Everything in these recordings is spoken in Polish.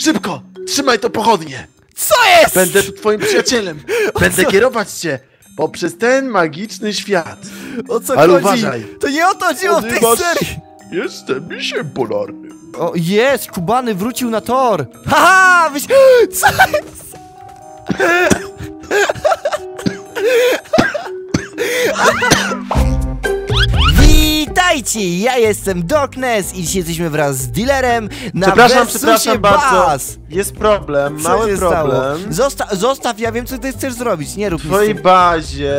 Szybko! Trzymaj to pochodnie! Co jest? Będę tu twoim przyjacielem! Będę kierować cię poprzez ten magiczny świat! O co Ale chodzi? uważaj. To nie o to chodziło w tej Ponieważ serii! Jestem misiem polarnym. O, jest! Kubany wrócił na tor! Haha! Wyś... Co jest? Witajcie! Ja jestem Darkness i dzisiaj jesteśmy wraz z dealerem na Przepraszam, Versusie przepraszam bardzo. Baz. Jest problem, Co mały się stało? problem. Zosta zostaw, ja wiem co ty chcesz zrobić, nie rób W nic z twojej tym. bazie,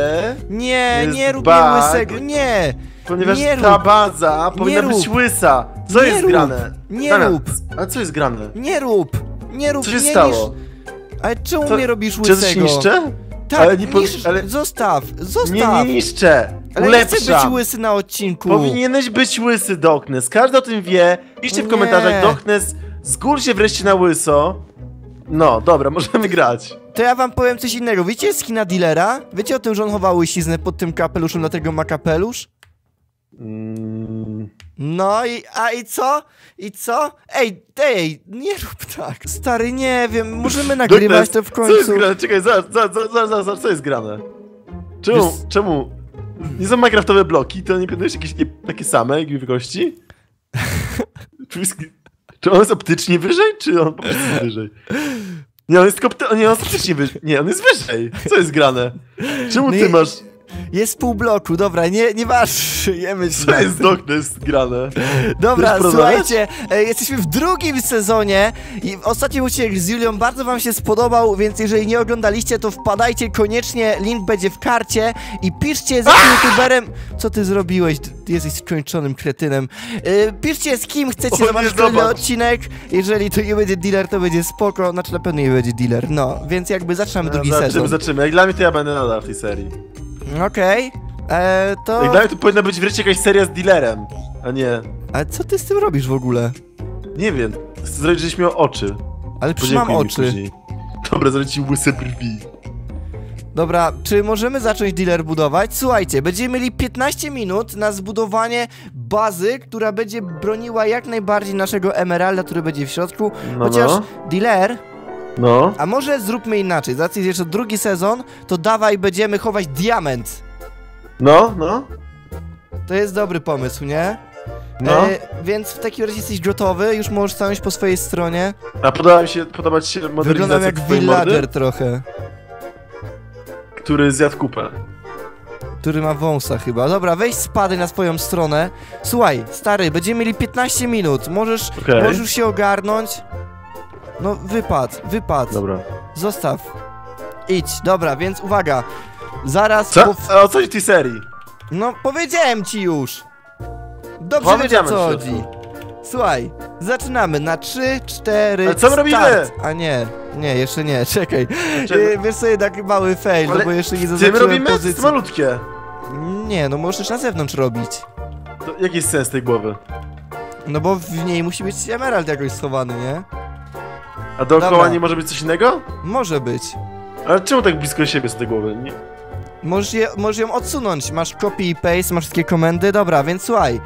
Nie, jest nie rób bug. mnie łysego, nie! ponieważ Nie ta rób. baza powinna rób. być łysa. Co Nie jest rób. grane? Nie Damian, rób. A co jest grane? Nie rób! Nie rób, Co się nie stało? Niż... Ale czemu Co- mnie robisz Czy ja coś łysego? niszczę? Tak, Ale nie po- ale- zostaw, zostaw! Nie, nie niszczę. Ale nie chcę być łysy na odcinku. Powinieneś być łysy, Doknes. Każdy o tym wie. Piszcie w Nie. komentarzach, Doknes, zgól się wreszcie na łyso. No, dobra, możemy grać. To ja wam powiem coś innego. Wiecie skina dealera? Wiecie o tym, że on chowa łysiznę pod tym kapeluszem, dlatego ma kapelusz? Mm, No i, a i co? I co? Ej, ej, nie rób tak. Stary, nie wiem, możemy nagrywać to w Co jest końcu. grane? Czekaj, zaraz, zaraz, zaraz, zaraz, co jest grane? Czemu, Wiesz- czemu? Nie są minecraftowe bloki, to nie być jakieś nie, takie same, jak wielkości? czy, on jest optycznie wyżej, czy on po prostu wyżej? Nie, on jest nie, on jest optycznie wyżej. Nie, on jest wyżej. Co jest grane? Czemu No ty masz... Jest pół bloku, dobra, nie, nie masz, jemy Co jest Doknes grane? Dobra, Chcesz słuchajcie, e, jesteśmy w drugim sezonie i ostatni odcinek z Julią bardzo wam się spodobał, więc jeżeli nie oglądaliście, to wpadajcie koniecznie, link będzie w karcie i piszcie z jakim youtuberem... Co ty zrobiłeś? Ty jesteś skończonym kretynem. E, piszcie z kim chcecie O, nie, zobaczyć kolejny zobacz. odcinek. Jeżeli to nie będzie dealer, to będzie spoko, znaczy na pewno nie będzie dealer, no. Więc jakby zaczynamy drugi Zobaczymy, sezon. zobaczymy. Jak dla mnie to ja będę nadal w tej serii. Okej, e, to... Jak dla mnie to powinna być wreszcie jakaś seria z dealerem, a nie... Ale co ty z tym robisz w ogóle? Nie wiem, chcę zrobić, żebyś miał oczy. Ale przecież mam oczy. później. Dobra, zrobić ci łyse brwi. Dobra, czy możemy zacząć dealer budować? Słuchajcie, będziemy mieli 15 minut na zbudowanie bazy, która będzie broniła jak najbardziej naszego emeralda, który będzie w środku. No, Chociaż no. dealer, No. a może zróbmy inaczej. Z racji, że jeszcze drugi sezon, to dawaj będziemy chować diament. No, no. To jest dobry pomysł, nie? No. E, więc w takim razie jesteś gotowy, już możesz stanąć po swojej stronie. A podoba mi się, podoba ci się Wyglądam modernizacja jak twojej villager trochę, Który zjadł kupę. który ma wąsa chyba. Dobra, weź spadaj na swoją stronę. Słuchaj, stary, będziemy mieli 15 minut. Możesz Okej. Możesz już się ogarnąć? No, wypad, wypad. Dobra. Zostaw. Idź, dobra, więc uwaga. Zaraz. Co? po- A o co chodzi w tej serii? No, powiedziałem ci już. Dobrze wiesz o co chodzi. Słuchaj, zaczynamy na 3, 4. Ale co my robimy? start. A nie, nie, jeszcze nie, czekaj. E, Wiesz co, jednak mały fail, no Ale bo jeszcze nie zaznaczyłem robimy? To jest pozycji. malutkie. Nie, no możesz na zewnątrz robić. To jaki jest sens tej głowy? No bo w niej musi być emerald jakoś schowany, nie? A dookoła Dobra. nie może być coś innego? Może być. Ale czemu tak blisko siebie są te głowy? Nie. Możesz, je, możesz ją odsunąć. Masz copy i paste, masz wszystkie komendy. Dobra, więc słuchaj.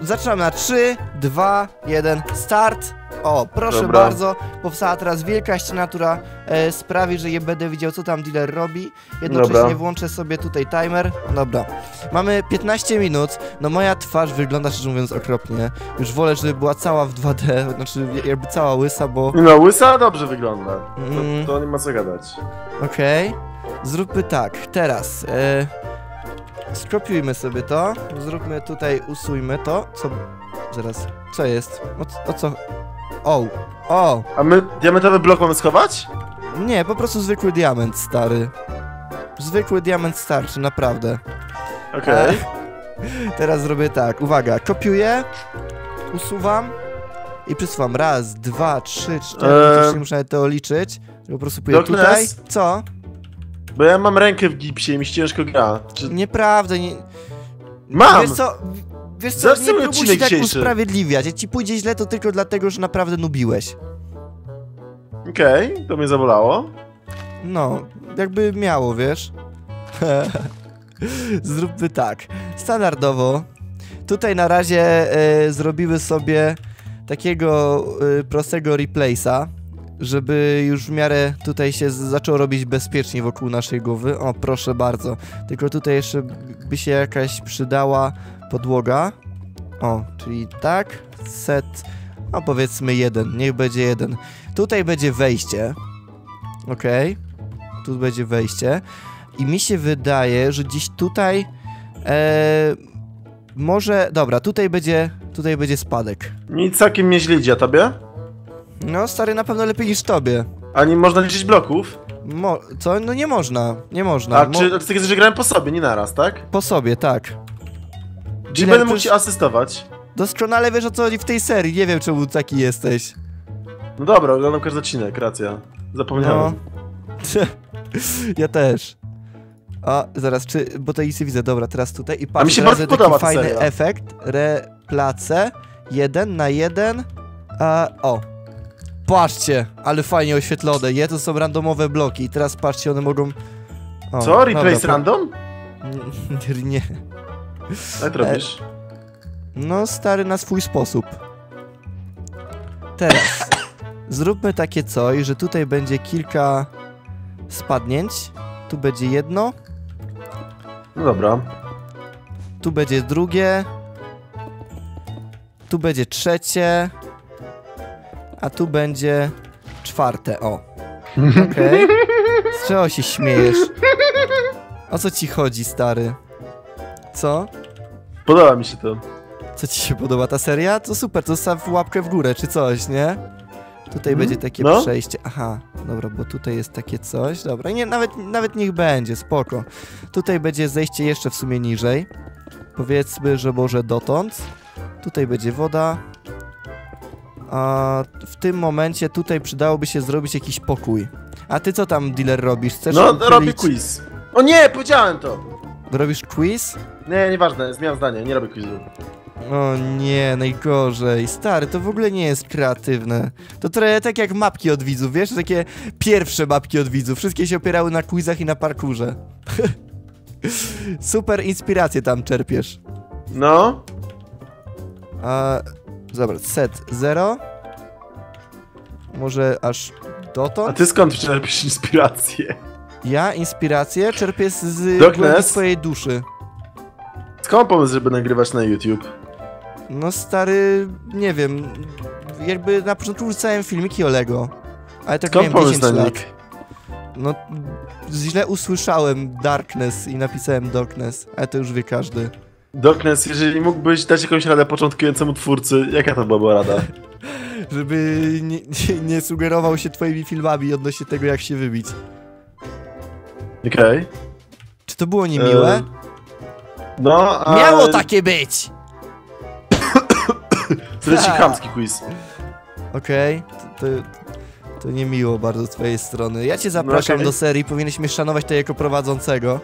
Zaczynamy na 3, 2, 1, start. O, proszę Dobra. bardzo. Powstała teraz wielka ściana, która e, sprawi, że je będę widział, co tam dealer robi. Jednocześnie Dobra. włączę sobie tutaj timer. Dobra. Mamy 15 minut. No moja twarz wygląda, szczerze mówiąc, okropnie. Już wolę, żeby była cała w 2D, znaczy jakby cała łysa, bo... No, łysa dobrze wygląda. Mm. To, to nie ma co gadać. Okej. Zróbmy tak, teraz. E, skopiujmy sobie to. Zróbmy tutaj, usujmy to. Co. Zaraz. Co jest? O, o co? O! O! A my diamentowy blok mamy schować? Nie, po prostu zwykły diament, stary. Zwykły diament starczy, naprawdę. Okej. E, teraz zrobię tak. Uwaga, kopiuję, usuwam i przesuwam. Raz, dwa, trzy, cztery. Eee. Nie muszę nawet to liczyć. Po prostu pójdę Doknes? tutaj. Co? Bo ja mam rękę w gipsie i mi się ciężko gra. Czy... Nieprawda, nie... Mam! Wiesz co, wiesz co, Zaraz nie próbuj się tak dzisiejszy. usprawiedliwiać. Jak ci pójdzie źle, to tylko dlatego, że naprawdę nubiłeś. Okej, to mnie zabolało. No, jakby miało, wiesz? Zróbmy tak. Standardowo. Tutaj na razie e, zrobimy sobie takiego y, prostego replace'a, żeby już w miarę tutaj się z- zaczęło robić bezpiecznie wokół naszej głowy. O, proszę bardzo. Tylko tutaj jeszcze by się jakaś przydała podłoga. O, czyli tak, set, no powiedzmy jeden, niech będzie jeden. Tutaj będzie wejście. Okej. Tu będzie wejście. I mi się wydaje, że gdzieś tutaj e, może, dobra, tutaj będzie, tutaj będzie spadek. Mi całkiem nieźle idzie, tobie? No, stary, na pewno lepiej niż tobie. A nie można liczyć bloków? Mo co? No nie można, nie można. A Mo czy ty chcesz, że grałem po sobie, nie naraz, tak? po sobie, tak. Czyli będę mógł ci asystować. Doskonale wiesz o co chodzi w tej serii, nie wiem czemu taki jesteś. No dobra, oglądam każdy odcinek, racja. Zapomniałem. ja też. A, zaraz, czy, bo to nic nie widzę, dobra, teraz tutaj i patrz, mi się bardzo podoba fajny seria. efekt, replace, jeden na jeden, a, o. Patrzcie, ale fajnie oświetlone, je to są randomowe bloki i teraz patrzcie, one mogą... O, Co? Replace dobra, random? po- Nie, Jak robisz? no stary na swój sposób. Teraz, zróbmy takie coś, że tutaj będzie kilka spadnięć, tu będzie jedno, No dobra. Tu będzie drugie. Tu będzie trzecie. A tu będzie czwarte, o. Okej. Z czego się śmiejesz? O co ci chodzi, stary? Co? Podoba mi się to. Co ci się podoba ta seria? To super, to staw łapkę w górę czy coś, nie? Tutaj Mhm. będzie takie No. przejście. Aha, dobra, bo tutaj jest takie coś. Dobra, nie, nawet, nawet niech będzie, spoko. Tutaj będzie zejście jeszcze w sumie niżej. Powiedzmy, że może dotąd. Tutaj będzie woda. A w tym momencie tutaj przydałoby się zrobić jakiś pokój. A ty co tam, dealer, robisz? Chcesz No, uchylić- robię quiz. O nie, powiedziałem to! Robisz quiz? Nie, nieważne, zmieniam zdanie, nie robię quizu. O nie, najgorzej. Stary, to w ogóle nie jest kreatywne. To trochę tak jak mapki od widzów, wiesz? Takie pierwsze mapki od widzów. Wszystkie się opierały na quizach i na parkurze. Super inspiracje tam czerpiesz. No, A, dobra, set 0. Może aż a dotąd? ty skąd czerpiesz inspirację? Ja inspirację czerpię z, głębi swojej duszy. Skąd pomysł, żeby nagrywać na YouTube? No stary, nie wiem. Jakby na początku wrzucałem filmiki o Lego. Ale tak Skąd miałem pomysł 10 na lat. nick? No, źle usłyszałem Darkness i napisałem Darkness, ale to już wie każdy. Darkness, jeżeli mógłbyś dać jakąś radę początkującemu twórcy, jaka to byłaby rada? Żeby nie, nie, nie sugerował się twoimi filmami odnośnie tego, jak się wybić. Okej. Czy to było niemiłe? E, No, a... Miało takie być! Zleci chamski quiz. Okej, to, to, to niemiło bardzo z twojej strony. Ja cię zapraszam okej. do serii, powinieneś mnie szanować tutaj jako prowadzącego.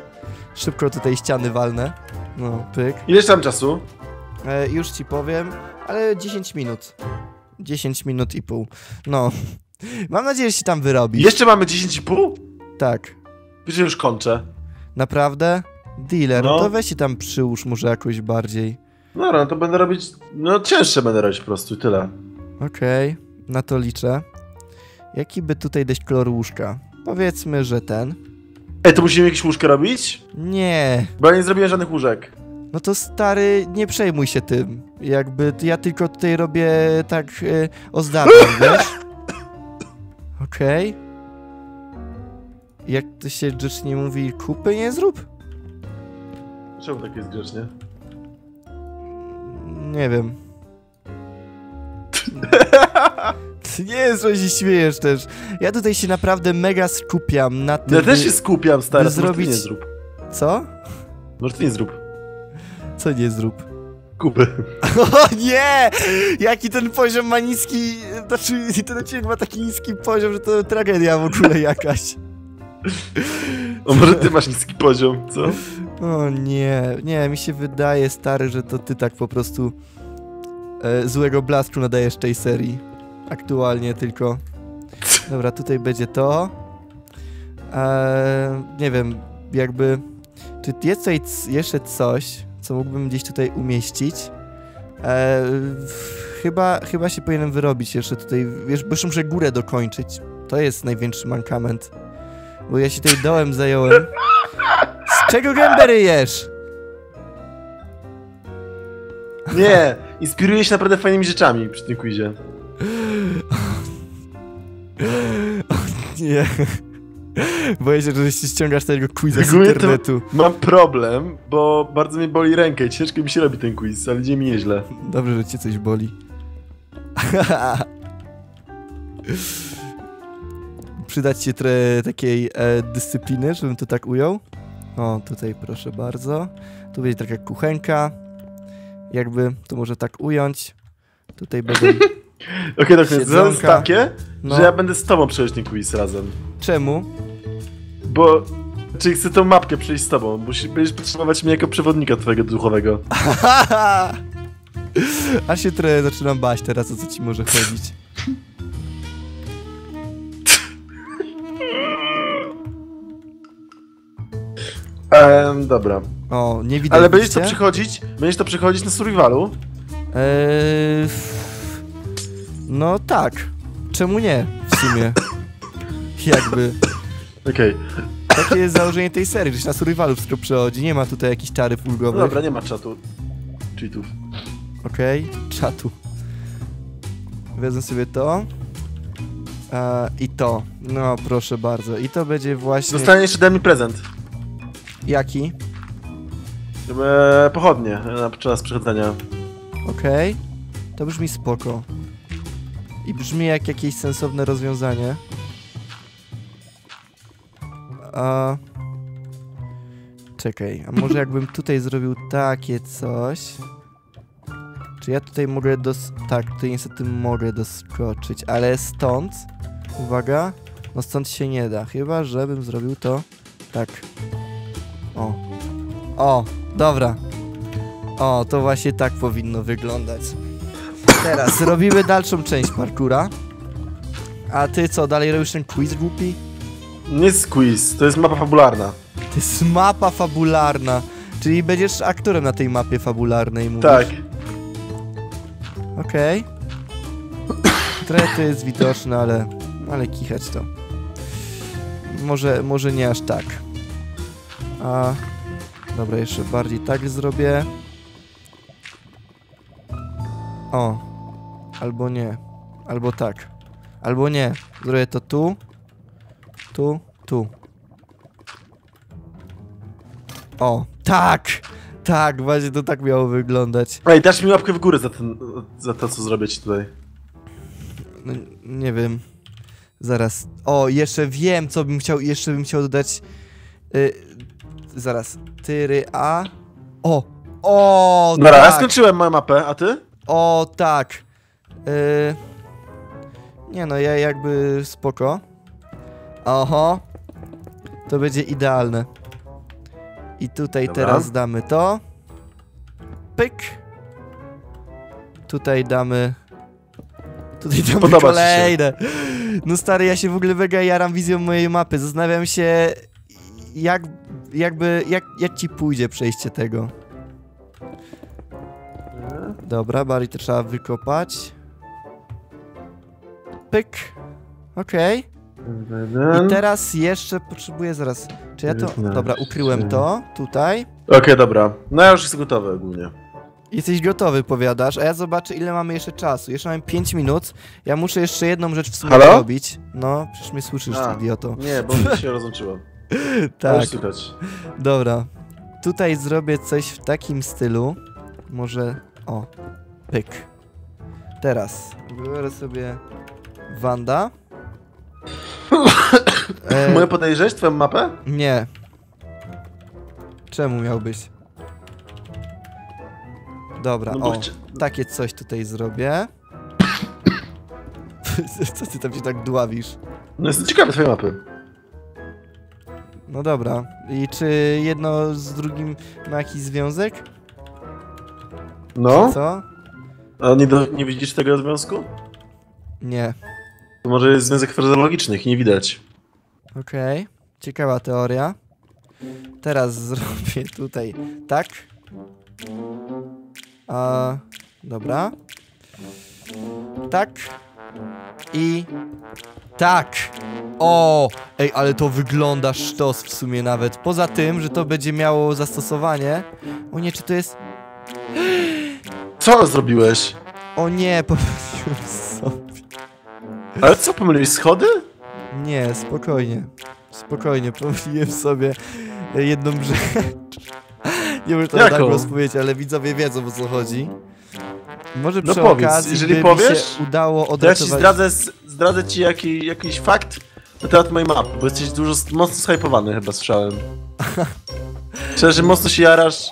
Szybko tutaj ściany walnę. No, pyk. Ileż tam czasu? E, już ci powiem, ale 10 minut. 10 minut i pół. No. Mam nadzieję, że się tam wyrobisz. Jeszcze mamy 10,5? Tak. Wiesz, że już kończę. Naprawdę? Dealer, No. to weź się tam przyłóż może jakoś bardziej. Dobra, no to będę robić... No cięższe będę robić po prostu tyle. Okej, na to liczę. Jaki by tutaj dać kolor łóżka? Powiedzmy, że ten. Ej, to musimy jakieś łóżkę robić? Nie. Bo ja nie zrobiłem żadnych łóżek. No to stary, nie przejmuj się tym. Jakby ja tylko tutaj robię tak y, ozdabiam, wiesz? Okej. Jak to się grzecznie mówi, kupy nie zrób? Czemu tak jest grzecznie? Nie wiem. nie że się śmiejesz też. Ja tutaj się naprawdę mega skupiam na tym, Ja też się skupiam, stary, zrobić- nie zrób. Co? Może ty nie zrób. Co nie zrób? Kupy. O nie! Jaki ten poziom ma niski... Znaczy, ten odcinek ma taki niski poziom, że to tragedia w ogóle jakaś. O, może ty masz niski poziom, co? O nie, nie, mi się wydaje, stary, że to ty tak po prostu e, złego blasku nadajesz tej serii. Aktualnie tylko. Dobra, tutaj będzie to. E, nie wiem, jakby... Czy jest tutaj jeszcze coś, co mógłbym gdzieś tutaj umieścić? E, w- chyba, chyba się powinienem wyrobić jeszcze tutaj, wiesz, bo jeszcze muszę górę dokończyć. To jest największy mankament. Bo ja się tutaj dołem zająłem. Z czego gębery jesz? Nie, inspiruje się naprawdę fajnymi rzeczami przy tym quizie. Nie. Boję się, że się ściągasz tego quiza z internetu. Mam problem, bo bardzo mnie boli rękę i ciężko mi się robi ten quiz, ale idzie mi nieźle. Dobrze, że cię coś boli. Przydać się trochę takiej e, dyscypliny, żebym to tak ujął. O, tutaj proszę bardzo. Tu będzie taka kuchenka. Jakby to może tak ująć. Tutaj będą. Okej, okay, zadanie jest takie, No. że ja będę z tobą przejść ten quiz razem. Czemu? Bo... Czyli chcę tą mapkę przejść z tobą, musisz, będziesz potrzebować mnie jako przewodnika twojego duchowego. Aż się trochę zaczynam bać teraz, o co ci może chodzić. Ehm, dobra. O, nie widać. Ale będziesz to przechodzić, będziesz to przechodzić na survivalu? Eee, no tak. Czemu nie? W sumie. Jakby. Okej. Takie jest założenie tej serii, że się na survivalu wszystko przechodzi. Nie ma tutaj jakichś czarów No ulgowych. dobra, nie ma czatu. Cheatów. Okej, czatu. Wezmę sobie to. E, I to. No, proszę bardzo. I to będzie właśnie... Dostaniesz jeszcze ode mnie prezent. Jaki? Eee, pochodnie na czas przechodzenia. Okej. To brzmi spoko. I brzmi jak jakieś sensowne rozwiązanie. A... Czekaj, a może jakbym tutaj zrobił takie coś... Czy ja tutaj mogę dos... Tak, tutaj niestety mogę doskoczyć, ale stąd... Uwaga, no stąd się nie da, chyba żebym zrobił to tak. O. O, dobra. O, to właśnie tak powinno wyglądać. Teraz robimy dalszą część parkura. A ty co, dalej robisz ten quiz głupi? Nie jest quiz, to jest mapa fabularna. To jest mapa fabularna. Czyli będziesz aktorem na tej mapie fabularnej, mówisz? Tak. Okej. Trochę to jest widoczne, ale... Ale kichać to. Może, może nie aż tak. A... Dobra, jeszcze bardziej tak zrobię. O. Albo nie. Albo tak. Albo nie. Zrobię to tu. Tu. Tu. O. Tak! Tak, właśnie to tak miało wyglądać. Ej, dasz mi łapkę w górę za, ten, za to, co zrobię ci tutaj. No, nie wiem. Zaraz. O, jeszcze wiem, co bym chciał. Jeszcze bym chciał dodać. Y, zaraz. Tyry A. O! O! Dobra, ja tak. skończyłem moją mapę, a ty? O, tak. Y, nie no, ja jakby spoko. Oho. To będzie idealne. I tutaj Dobra. teraz damy to. Pyk. Tutaj damy... Tutaj damy Podoba kolejne. No stary, ja się w ogóle mega jaram wizją mojej mapy. Zastanawiam się, jak, jakby, jak, jak ci pójdzie przejście tego. Dobra, to trzeba wykopać. Pyk. Okej. I teraz jeszcze potrzebuję zaraz. Czy ja to. 19, Dobra, ukryłem to tutaj. Okej, dobra. No ja już jestem gotowy ogólnie. Jesteś gotowy, powiadasz, a ja zobaczę, ile mamy jeszcze czasu. Jeszcze mamy 5 minut. Ja muszę jeszcze jedną rzecz w sumie Halo? robić. No, przecież mnie słyszysz, A. ty idioto. Nie, bo mi się rozłączyło. Tak, dobra. Tutaj zrobię coś w takim stylu. Może. O, pyk. Teraz wybiorę sobie Wanda. E, Mogę podejrzeć twoją mapę? Nie. Czemu miałbyś? Dobra, No o, takie coś tutaj zrobię. Co ty tam się tak dławisz? No jestem ciekawy twojej mapy. No dobra. I czy jedno z drugim ma jakiś związek? No? Czy co? A nie, do, nie widzisz tego związku? Nie. To może jest związek frazologicznych, nie widać. Okej. Ciekawa teoria. Teraz zrobię tutaj tak. A, dobra. Tak. I... Tak. O, ej, ale to wygląda sztos w sumie nawet. Poza tym, że to będzie miało zastosowanie. O nie, czy to jest... Co zrobiłeś? O nie, sobie. Ale co, pomyliłeś schody? Nie, spokojnie. Spokojnie, pomyliłem sobie jedną rzecz. Nie muszę to na Jaką? głos powiedzieć, ale widzowie wiedzą o co chodzi. Może No przy powiedz, okazji, jeżeli powiesz, się udało To ja ci odratować... zdradzę, zdradzę ci jaki, jakiś fakt na temat mojej mapy, bo jesteś dużo, mocno shypowany chyba słyszałem. Szczerze, mocno się jarasz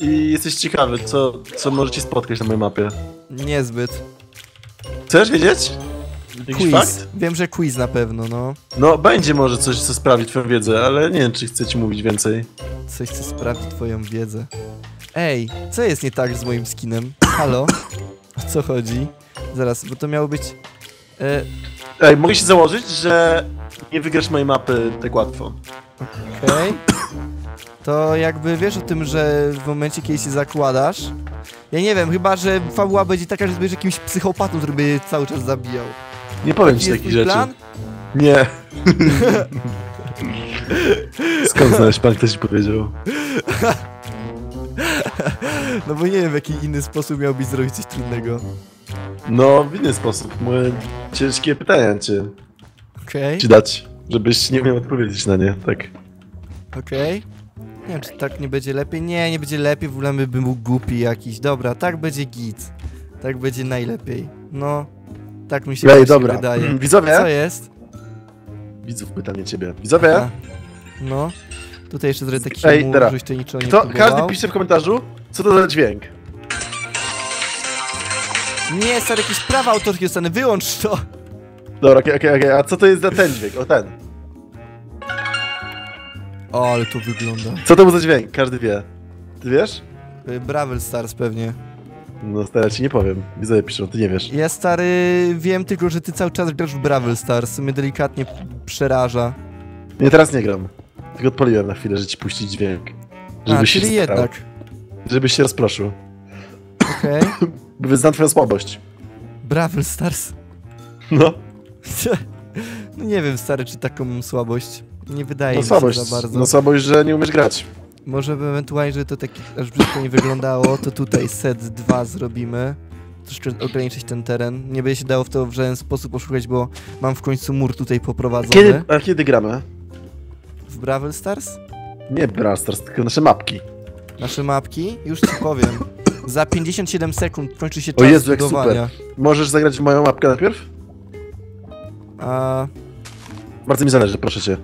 i jesteś ciekawy, co, co możecie spotkać na mojej mapie. Niezbyt. Chcesz wiedzieć? Quiz. fakt? Wiem, że quiz na pewno, no. No, będzie może coś, co sprawi twoją wiedzę, ale nie wiem, czy chcę ci mówić więcej. Coś, co sprawdzi twoją wiedzę. Ej, co jest nie tak z moim skinem? Halo? O co chodzi? Zaraz, bo to miało być... E, Ej, mogę się założyć, że nie wygrasz mojej mapy tak łatwo. Okej. To jakby wiesz o tym, że w momencie, kiedy się zakładasz... Ja nie wiem, chyba, że fabuła będzie taka, że będziesz jakimś psychopatą, który będzie cały czas zabijał. Nie powiem ci takich rzeczy. plan? Nie. Skąd znaleźć pan, kto ci powiedział? No bo nie wiem, w jaki inny sposób miałbyś zrobić coś trudnego. No, w inny sposób. Moje ciężkie pytania cię Okej, ci dać, żebyś nie miał odpowiedzieć na nie, tak. okej. Nie wiem, czy tak nie będzie lepiej. Nie, nie będzie lepiej, w ogóle by był głupi jakiś. Dobra, tak będzie git. Tak będzie najlepiej. No, tak mi się Ej, właśnie dobra. wydaje. Co Widzowie? jest? Widzów pytanie ciebie. Widzowie? Aha. No. Tutaj jeszcze zrobię taki Ej, mur, teraz. żebyś to niczego nie Kto, próbował. każdy pisze w komentarzu, co to za dźwięk. Nie, stary, jakieś prawa autorskie dostanę, wyłącz to! Dobra, okej, okej, okej. A co to jest za ten dźwięk? O, ten. O, ale to wygląda. Co to był za dźwięk? Każdy wie. Ty wiesz? Y, Bravel Stars pewnie. No, stara ci nie powiem. Widzowie piszą, ty nie wiesz. Ja, stary, wiem tylko, że ty cały czas grasz w Bravel Stars, mnie delikatnie przeraża. Nie, teraz nie gram. Tylko odpaliłem na chwilę, że ci puścić dźwięk. A, Żebyś się czyli starał. jednak. Żebyś się rozproszył. Okej. By wyznał twoją słabość. Bravel Stars. No. No nie wiem, stary, czy taką mam słabość. Nie wydaje No mi się słabość. za bardzo. No słabość, że nie umiesz grać. Może by ewentualnie, żeby to tak aż brzydko nie wyglądało, to tutaj set 2 zrobimy. Troszkę ograniczyć ten teren. Nie będzie się dało w to w żaden sposób oszukać, bo mam w końcu mur tutaj poprowadzony. Kiedy, a kiedy gramy? W Bravel Stars? Nie Brawl Stars, tylko nasze mapki. Nasze mapki? Już ci powiem. Za 57 sekund kończy się O czas Jezu, jak budowania. Możesz zagrać w moją mapkę najpierw? A, Bardzo mi zależy, proszę cię.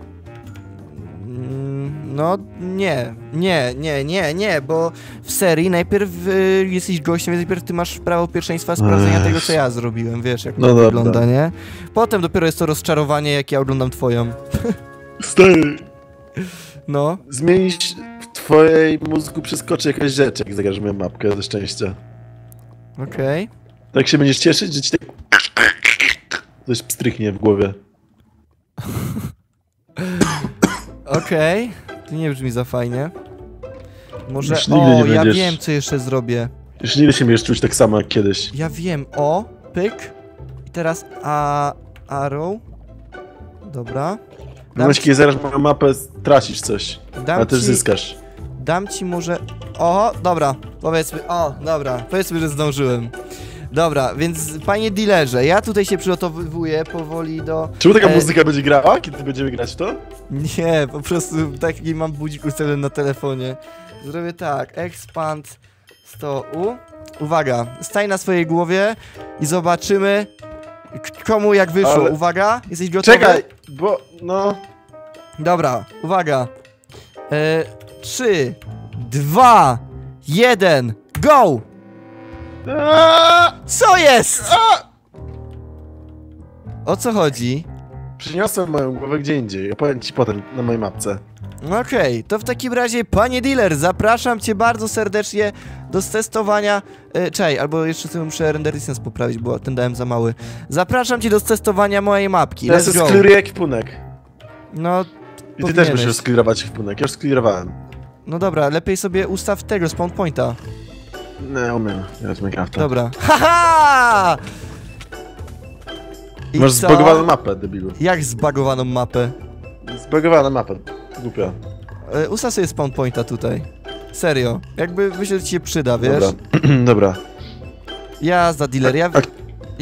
No nie, nie, nie, nie, nie, bo w serii najpierw y, jesteś gościem, więc najpierw ty masz prawo pierwszeństwa sprawdzenia Ech. tego, co ja zrobiłem, wiesz, jak No to dobra. wygląda, nie? Potem dopiero jest to rozczarowanie, jak ja oglądam twoją. Stary. No, Zmienić w twojej mózgu przeskoczy jakaś rzecz, jak zagrasz moją mapkę ze szczęścia. okej. Tak się będziesz cieszyć, że ci tak... Coś pstryknie w głowie. Okej, to nie brzmi za fajnie. Może, Już nigdy o, nie ja będziesz- wiem, co jeszcze zrobię. Już nigdy się będziesz czuć tak samo jak kiedyś. Ja wiem, o, pyk. I teraz a, arrow. Dobra. Momencie, kiedy zagrasz moją mapę, tracisz coś, dam ale też ci, zyskasz. dam ci może... O, dobra, powiedzmy, o, dobra, powiedzmy, że zdążyłem. Dobra, więc panie dealerze, ja tutaj się przygotowuję powoli do... Czemu taka E, muzyka będzie grała, kiedy będziemy grać w to? Nie, po prostu taki mam budzik ustawiony na telefonie. Zrobię tak, expand 100u. Uwaga, staj na swojej głowie i zobaczymy komu jak wyszło. Ale- Uwaga, jesteś gotowy? Czekaj, bo no... Dobra, uwaga. E, 3, 2, 1, go! Co jest? O co chodzi? Przyniosłem moją głowę gdzie indziej, opowiem ci potem na mojej mapce. Okej, to w takim razie, panie dealer, zapraszam cię bardzo serdecznie do testowania. E, albo jeszcze sobie muszę render distance poprawić, bo ten dałem za mały. Zapraszam cię do testowania mojej mapki. Teraz go. skliruję ekwipunek. No, I ty też musisz sklirować ekwipunek, ja już sklirowałem. no dobra, lepiej sobie ustaw tego spawn pointa. Nie, umiem. Ja z Minecrafta. Dobra. Haha! I Masz co? zbagowaną mapę, debilu. Jak zbagowaną mapę? Zbagowana mapa. Głupia. E, Ustaw sobie spawn pointa tutaj. Serio. Jakby myślę, że ci się przyda, wiesz? Dobra. Dobra. Jazda, dealer, ja, A-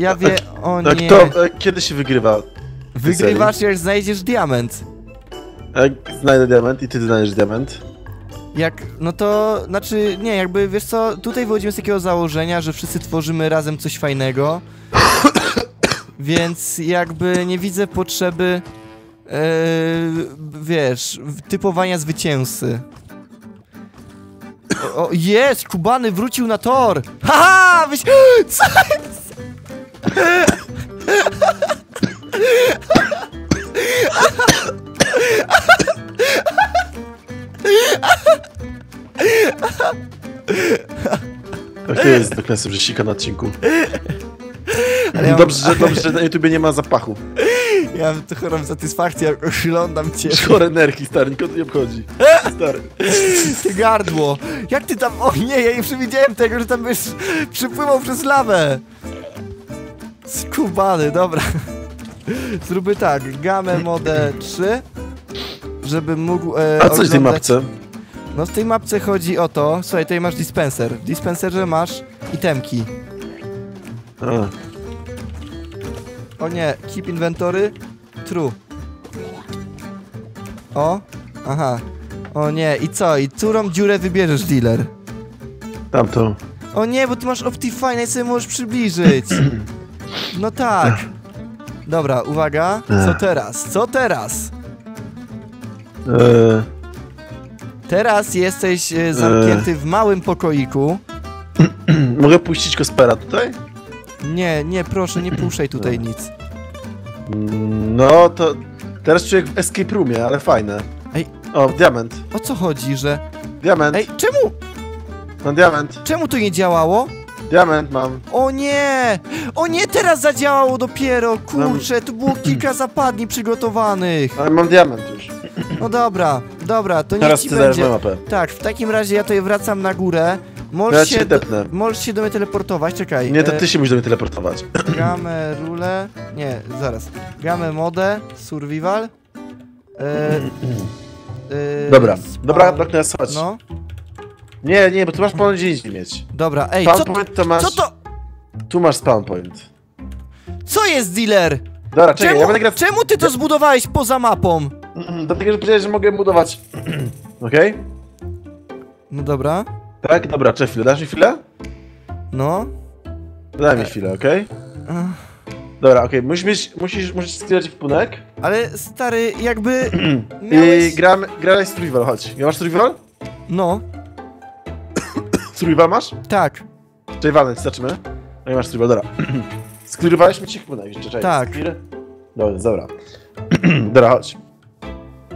ja wie... O A nie. kto, e, kiedy się wygrywa? Wygrywasz, jak znajdziesz diament. Jak znajdę diament i ty znajdziesz diament. Jak, no to, znaczy, nie, jakby, wiesz co, tutaj wychodzimy z takiego założenia, że wszyscy tworzymy razem coś fajnego, więc jakby nie widzę potrzeby, e, wiesz, typowania zwycięzcy. O, jest, Kubany wrócił na tor! Haha, wyś... Co jest? Tak jest do klasy, że sika na odcinku. Ale ja mam- Dobrze, że, dobrze, że na YouTubie nie ma zapachu. Ja mam chorą satysfakcję, jak oglądam cię. Chore energii, stary, nikogo to nie obchodzi. Stary. Ty gardło! Jak ty tam... O nie, ja nie przewidziałem tego, że tam byś przypływał przez lawę! Skubany, dobra. Zróbmy tak, gamę modę 3, żeby mógł e, A co jest w tej oglądać- mapce? No w tej mapce chodzi o to, słuchaj, tutaj masz dispenser. W dispenserze masz itemki. A, O nie, keep inventory, true. O, aha. O nie, i co? I którą dziurę wybierzesz, dealer? tamto. O nie, bo ty masz Optifine i sobie możesz przybliżyć. No tak. Dobra, uwaga. Co teraz? Co teraz? Eee, Teraz jesteś e, zamknięty w małym pokoiku. mogę puścić Kospera tutaj? Nie, nie, proszę, nie puszczaj tutaj nic. Mm, No to teraz czuję jak w escape roomie, ale fajne. Ej. O, diament. O co chodzi, że... Diament. Ej, czemu? Mam diament. Czemu to nie działało? Diament mam. O nie! O nie, teraz zadziałało dopiero! Kurczę, tu było kilka zapadni przygotowanych. Ale mam diament już. No dobra, dobra, to niech Teraz ci ty dajesz będzie. moją mapę. Tak, w takim razie ja tutaj wracam na górę. Ja Możesz cię się, do, możesz się do mnie teleportować, czekaj. Nie, to e, ty się musisz do mnie teleportować. Gamę, rule. Nie, zaraz. Gamę, modę, survival. E, e, Dobra, spawn- dobra, Darkness, chodź. No, Nie, nie, bo tu masz spawn gdzie indziej mieć. dobra, ej, Spawn co, point to masz... co to? Tu masz spawn point. Co jest dealer? Dobra, czekaj, Czemu, ja będę grać... czemu ty to zbudowałeś poza mapą? Dlatego, że powiedziałeś, że mogę budować. Okej? No dobra, Tak? Dobra, czekaj chwilę. Dasz mi chwilę? no. Daj mi chwilę, okej? Ach, Dobra, okej, musisz mieć, musisz, musisz skrywać w punek Ale stary, jakby i miałeś... gramy, gramy survival, chodź. Masz survival? No, Survival masz? tak, Czekaj, walnąć, zaczynamy. No i masz survival, dobra. Sklirowałeś mi ci punek jeszcze, czekaj. Tak. Dobra, dobra. dobra, chodź.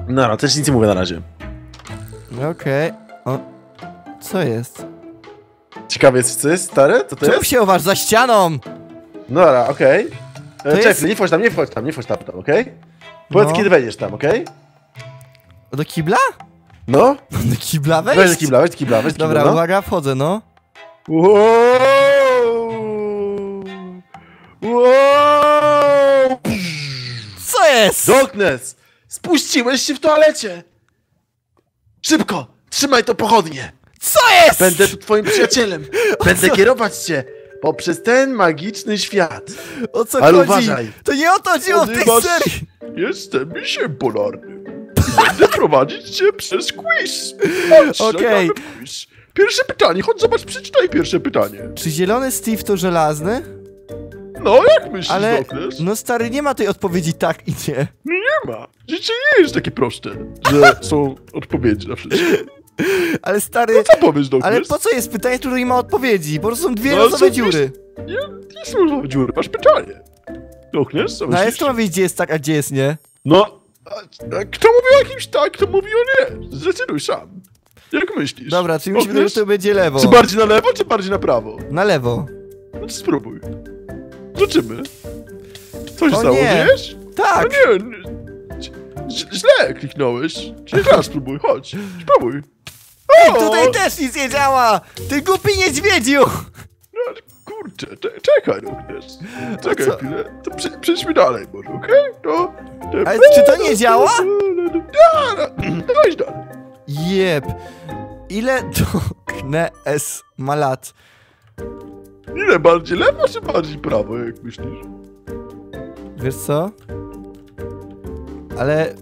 No, no, też nic nie mówię na razie. okej. O, co jest? Ciekawe jest, co jest, stary? To Czemu jest? się chowasz za ścianą? No dobra, okej. To Okay. jest- Czekaj, nie wchodź tam, nie wchodź tam, nie wchodź tam, tam okej? Powiedz, No. kiedy wejdziesz tam, okej? Do kibla? No? Do kibla wejść? Weź do kibla, weź do kibla, weź do Dobra, kibla, no. uwaga, wchodzę, no. Wow! Wow! Co jest? Darkness! Spuściłeś się w toalecie! Szybko! Trzymaj to pochodnie! Co jest? Będę tu twoim przyjacielem! Będę kierować cię poprzez ten magiczny świat! O co Ale chodzi? uważaj. To nie o to chodziło w tej Ponieważ serii. Jestem misiem polarnym. Będę prowadzić cię przez quiz. Chodź, Okej. quiz. Pierwsze pytanie, chodź zobacz, przeczytaj pierwsze pytanie. Czy zielony Steve to żelazny? No, jak myślisz, Ale, Doknes? no stary, nie ma tej odpowiedzi tak i nie. Nie ma. Życie nie jest takie proste, że są odpowiedzi na wszystko. Ale stary, No co powiesz, Doknes? ale po co jest pytanie, które nie ma odpowiedzi? Po prostu są dwie No, losowe dziury. Nie, nie są dziury, masz pytanie. Doknes, co No ale skąd wiedzieć, gdzie jest tak, a gdzie jest nie? No, a, a kto mówi o jakimś tak, kto mówi o nie? Zdecyduj sam. Jak myślisz? Dobra, czyli myślimy, że Doknes? to będzie lewo. Czy bardziej na lewo, czy bardziej na prawo? Na lewo. No to spróbuj. Zobaczymy. Coś stało, wiesz? No Tak! nie, nie. Źle kliknąłeś. Czyli raz spróbuj, chodź. Spróbuj. Ej, tutaj też nic nie działa! Ty głupi niedźwiedziu! No, kurczę, cze- czekaj również. Czekaj co? chwilę. To prze, przejdźmy dalej może, okej? No. Ale czy to nie działa? No, no weź dalej. Jeb. Ile Doknes ma lat? Ile bardziej lewo czy bardziej prawo, jak myślisz? Wiesz co? Ale...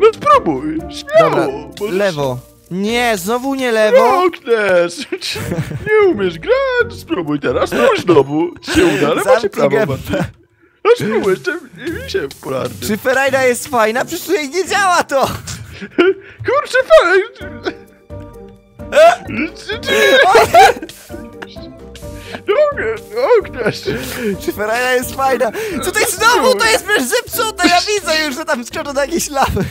No spróbuj, śmiało. Dobra, możesz- lewo. Nie, znowu nie lewo. Roknesz! Nie umiesz grać, spróbuj teraz, spróbuj znowu. Ci się uda, czy Zamknij prawo? No spróbuj, jeszcze mi się polarny. Czy Ferajna jest fajna? Przecież tutaj nie działa to! Kurczę! Czy, czy, Roknesz! Czy Ferajna jest fajna? Tutaj znowu to jest przecież zepsute! Ja widzę już, że tam skoczą na jakieś lawy.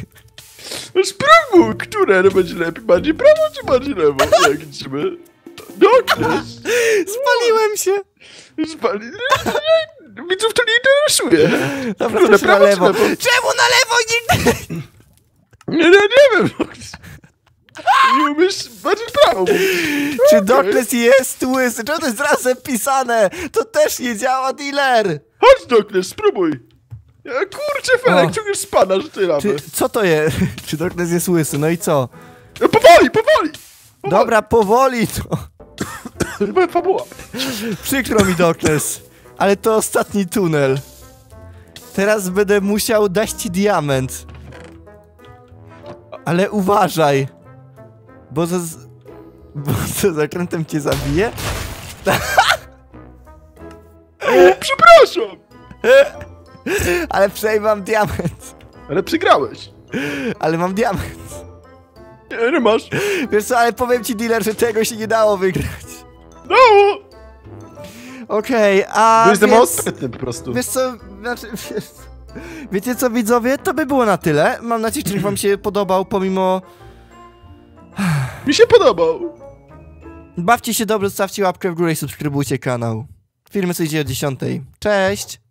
No spróbuj, które będzie lepiej, bardziej prawo czy bardziej lewo? Jak liczymy? Roknesz! Spaliłem się. Spali... Widzów to nie interesuje. Dobra, Kurde, na prawo czy lewo. lewo? Czemu na lewo nigdy? Nie, nie, nie wiem. Nie umiesz bardziej prawo. Czy. Dokles jest łysy? Czemu to jest razem pisane? To też nie działa, dealer! Chodź, Dokles, spróbuj. Kurczę. Felek, ciągniesz spada, że ty lamy. Czy, co to jest? Czy Dokles jest łysy? No i co? No, powoli, powoli. Dobra, powoli to. Fabuła. Przykro mi, Dokles. Ale to ostatni tunel. Teraz będę musiał dać ci diament. Ale uważaj. Bo za... z- Bo za zakrętem cię zabije? Przepraszam. Ale przynajmniej mam diament. Ale przegrałeś. Ale mam diament. Nie, nie masz. Wiesz co, ale powiem ci, dealer, że tego się nie dało wygrać. No. Okej, a Byłeś za mało więc... sprytny po prostu. Wiesz co, znaczy... Wiesz, wiecie co, widzowie? To by było na tyle. Mam nadzieję, że wam się podobał, pomimo... Mi się podobał. Bawcie się dobrze, stawcie łapkę w górę i subskrybujcie kanał. Filmy co idzie o 10. Cześć!